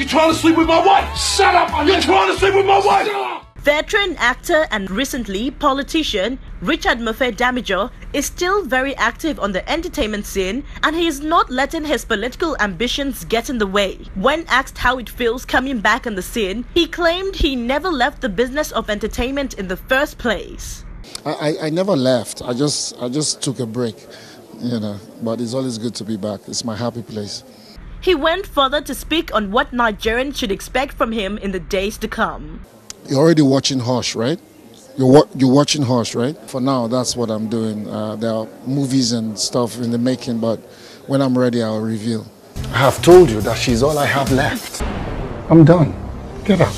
You trying to sleep with my wife? Shut up! You're trying to sleep with my wife! Veteran actor and recently politician Richard Mofe Damijo is still very active on the entertainment scene and he is not letting his political ambitions get in the way. When asked how it feels coming back on the scene, he claimed he never left the business of entertainment in the first place. I, I, I never left. I just I just took a break, you know. But it's always good to be back. It's my happy place. He went further to speak on what Nigerians should expect from him in the days to come. You're already watching Hush, right? You're, wa- you're watching Hush, right? For now, that's what I'm doing. Uh, there are movies and stuff in the making, but when I'm ready, I'll reveal. I have told you that she's all I have left. I'm done. Get up.